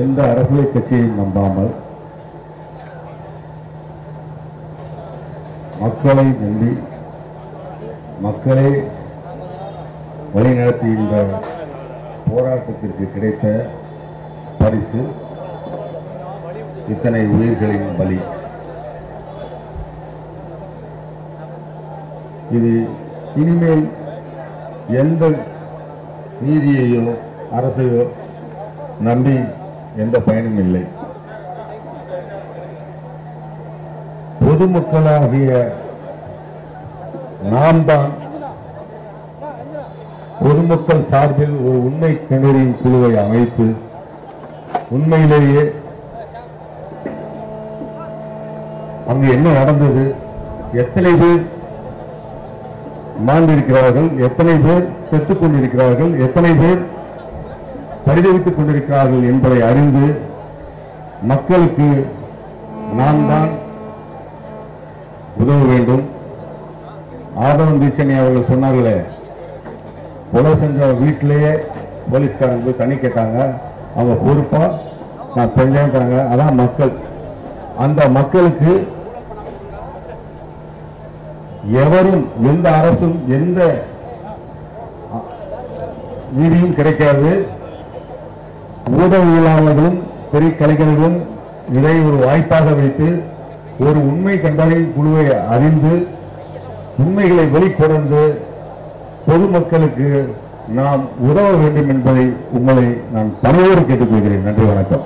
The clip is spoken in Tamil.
எந்த அரசியல் கட்சியையும் நம்பாமல் மக்களை நம்பி மக்களை வழிநடத்தி இந்த போராட்டத்திற்கு கிடைத்த பரிசு இத்தனை உயிர்களின் பலி. இது இனிமேல் எந்த நீதியையோ அரசையோ நம்பி எந்த பயனும் இல்லை. பொதுமக்களாகிய நாம் தான் பொதுமக்கள் சார்பில் ஒரு உண்மை கிணறின் குழுவை அமைத்து உண்மையிலேயே அங்கு என்ன நடந்தது? எத்தனை பேர் மாண்டிருக்கிறார்கள் எத்தனை பேர் செத்துக் கொண்டிருக்கிறார்கள்? எத்தனை பேர் பரிதவித்துக் கொண்டிருக்கிறார்கள் என்பதை அறிந்து மக்களுக்கு நான் தான் உதவ வேண்டும். ஆதவன் தீட்சணி அவர்கள் சொன்னார்களே கொலை செஞ்ச வீட்டிலேயே போலீஸ்காரங்க போய் தண்ணி கேட்டாங்க. அவங்க பொறுப்பா நான் செஞ்சேன்றாங்க அதான் மக்கள். அந்த மக்களுக்கு எவரும் எந்த அரசும் எந்த நீதியும் கிடைக்காது. ஊடகவியலாளர்களும் பெரிய கலைஞர்களும் இதை ஒரு வாய்ப்பாக வைத்து ஒரு உண்மை கண்டறியும் குழுவை அறிந்து உண்மைகளை வெளிக்கொணர்ந்து பொதுமக்களுக்கு நாம் உதவ வேண்டும் என்பதை உங்களை நான் பணியோடு கேட்டுக்கொள்கிறேன். நன்றி வணக்கம்.